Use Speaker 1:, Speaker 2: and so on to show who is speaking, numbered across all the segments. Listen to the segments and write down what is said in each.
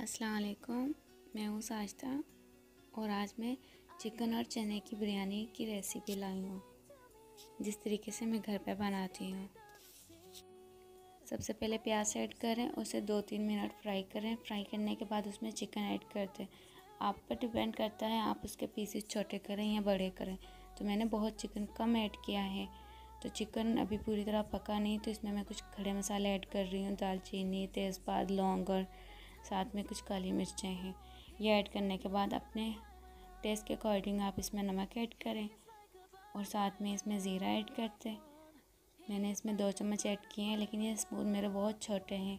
Speaker 1: अस्सलाम वालेकुम, मैं हूँ साजदा और आज मैं चिकन और चने की बिरयानी की रेसिपी लाई हूँ, जिस तरीके से मैं घर पे बनाती हूँ। सबसे पहले प्याज ऐड करें, उसे दो तीन मिनट फ्राई करें। फ्राई करने के बाद उसमें चिकन ऐड कर दें। आप पर डिपेंड करता है, आप उसके पीसेस छोटे करें या बड़े करें। तो मैंने बहुत चिकन कम ऐड किया है। तो चिकन अभी पूरी तरह पका नहीं तो इसमें मैं कुछ खड़े मसाले ऐड कर रही हूँ। दालचीनी, तेज़पात, लौंग और साथ में कुछ काली मिर्चें हैं। ये ऐड करने के बाद अपने टेस्ट के अकॉर्डिंग आप इसमें नमक ऐड करें और साथ में इसमें ज़ीरा ऐड करते। मैंने इसमें दो चम्मच ऐड किए हैं, लेकिन ये स्पून मेरे बहुत छोटे हैं।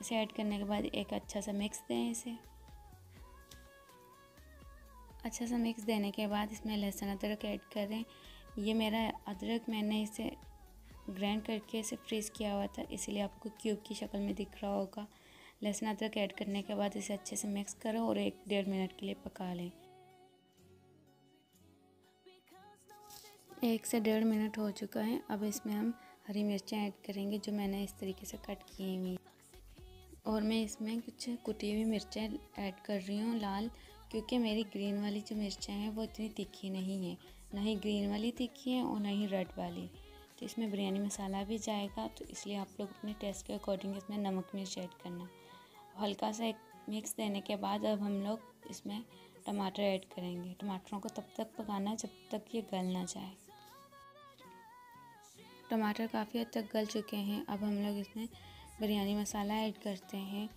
Speaker 1: इसे ऐड करने के बाद एक अच्छा सा मिक्स दें इसे। अच्छा सा मिक्स देने के बाद इसमें लहसुन अदरक ऐड करें। ये मेरा अदरक मैंने इसे ग्राइंड करके इसे फ्रीज़ किया हुआ था, इसीलिए आपको क्यूब की शक्ल में दिख रहा होगा। लहसुन अदरक ऐड करने के बाद इसे अच्छे से मिक्स करो और एक डेढ़ मिनट के लिए पका लें। एक से डेढ़ मिनट हो चुका है। अब इसमें हम हरी मिर्चें ऐड करेंगे जो मैंने इस तरीके से कट की हुई और मैं इसमें कुछ कुटी हुई मिर्चें ऐड कर रही हूँ लाल, क्योंकि मेरी ग्रीन वाली जो मिर्चें हैं वो इतनी तीखी नहीं है। ना ही ग्रीन वाली तीखी है और ना ही रेड वाली। तो इसमें बिरयानी मसाला भी जाएगा तो इसलिए आप लोग अपने टेस्ट के अकॉर्डिंग इसमें नमक मिर्च ऐड करना। हल्का सा एक मिक्स देने के बाद अब हम लोग इसमें टमाटर ऐड करेंगे। टमाटरों को तब तक पकाना है जब तक ये गल ना जाए। टमाटर काफ़ी हद तक गल चुके हैं। अब हम लोग इसमें बिरयानी मसाला ऐड करते हैं।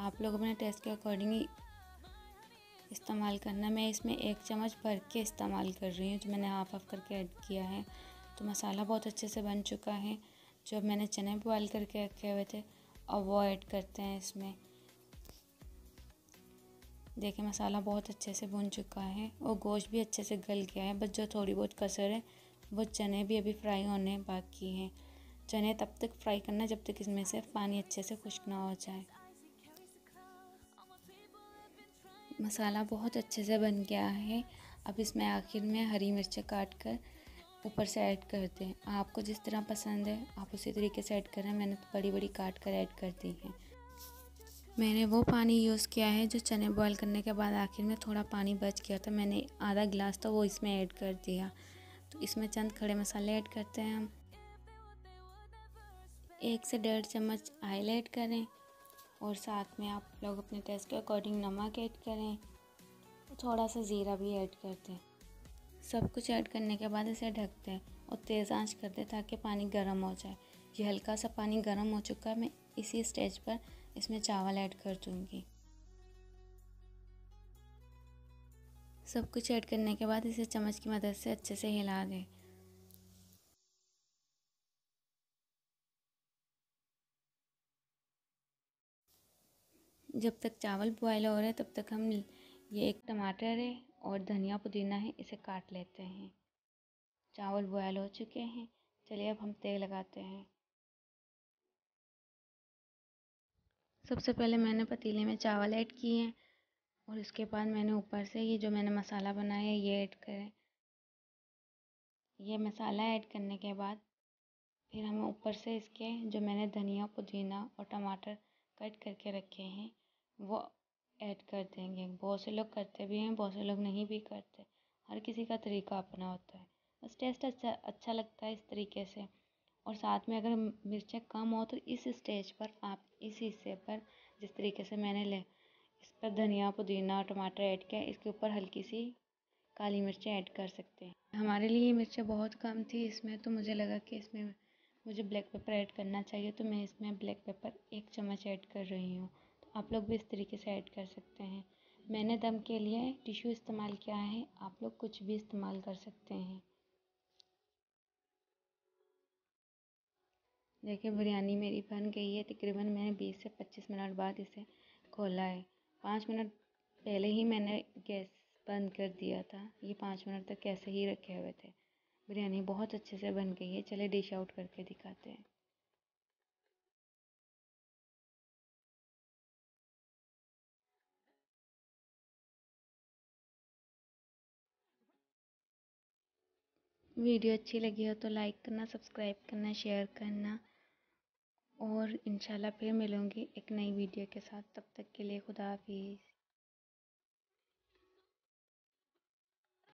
Speaker 1: आप लोग अपने टेस्ट के अकॉर्डिंग इस्तेमाल करना। मैं इसमें एक चम्मच भर के इस्तेमाल कर रही हूँ। जो मैंने हाफ़ हाफ़ करके ऐड किया है। तो मसाला बहुत अच्छे से बन चुका है। जो मैंने चने बॉयल करके रखे हुए थे और वो ऐड करते हैं इसमें। देखिए मसाला बहुत अच्छे से भुन चुका है और गोश्त भी अच्छे से गल गया है, बस जो थोड़ी बहुत कसर है, वो चने भी अभी फ्राई होने बाकी हैं। चने तब तक फ्राई करना जब तक इसमें से पानी अच्छे से खुश्क ना हो जाए। मसाला बहुत अच्छे से बन गया है। अब इसमें आखिर में हरी मिर्चें काट कर ऊपर से ऐड कर दें आपको जिस तरह पसंद है, आप उसी तरीके से ऐड करें मैंने तो बड़ी बड़ी काट कर ऐड कर दी है। मैंने वो पानी यूज़ किया है जो चने बॉयल करने के बाद आखिर में थोड़ा पानी बच गया था। मैंने आधा गिलास तो वो इसमें ऐड कर दिया। तो इसमें चंद खड़े मसाले ऐड करते हैं हम। एक से डेढ़ चम्मच आयल ऐड करें और साथ में आप लोग अपने टेस्ट के अकॉर्डिंग नमक ऐड करें। थोड़ा सा ज़ीरा भी ऐड कर दें सब कुछ ऐड करने के बाद इसे ढक दें और तेज़ आँच कर दें ताकि पानी गर्म हो जाए। ये हल्का सा पानी गर्म हो चुका है। मैं इसी स्टेज पर इसमें चावल ऐड कर दूँगी। सब कुछ ऐड करने के बाद इसे चम्मच की मदद से अच्छे से हिला दें। जब तक चावल बॉयल हो रहे हैं, तब तक हम ये एक टमाटर है और धनिया पुदीना है, इसे काट लेते हैं। चावल बॉयल हो चुके हैं। चलिए अब हम तेल लगाते हैं। सबसे पहले मैंने पतीले में चावल ऐड किए हैं और इसके बाद मैंने ऊपर से ये जो मैंने मसाला बनाया है, ये ऐड करें। ये मसाला ऐड करने के बाद फिर हम ऊपर से इसके जो मैंने धनिया, पुदीना और टमाटर कट करके रखे हैं, वो ऐड कर देंगे। बहुत से लोग करते भी हैं, बहुत से लोग नहीं भी करते। हर किसी का तरीका अपना होता है। बस टेस्ट अच्छा अच्छा लगता है इस तरीके से। और साथ में अगर मिर्चें कम हो तो इस स्टेज पर आप इस हिस्से पर जिस तरीके से मैंने ले, इस पर धनिया, पुदीना टमाटर ऐड किया, इसके ऊपर हल्की सी काली मिर्चें ऐड कर सकते हैं। हमारे लिए मिर्चें बहुत कम थी, इसमें तो मुझे लगा कि इसमें मुझे ब्लैक पेपर ऐड करना चाहिए तो मैं इसमें ब्लैक पेपर एक चम्मच ऐड कर रही हूँ। तो आप लोग भी इस तरीके से ऐड कर सकते हैं। मैंने दम के लिए टिश्यू इस्तेमाल किया है, आप लोग कुछ भी इस्तेमाल कर सकते हैं। देखिए, बिरयानी मेरी बन गई है। तकरीबन मैंने 20 से 25 मिनट बाद इसे खोला है। पाँच मिनट पहले ही मैंने गैस बंद कर दिया था। ये पाँच मिनट तक कैसे ही रखे हुए थे। बिरयानी बहुत अच्छे से बन गई है। चले डिश आउट करके दिखाते हैं। वीडियो अच्छी लगी हो तो लाइक करना, सब्सक्राइब करना, शेयर करना। और इंशाल्लाह फिर मिलूँगी एक नई वीडियो के साथ। तब तक के लिए खुदा हाफिज़।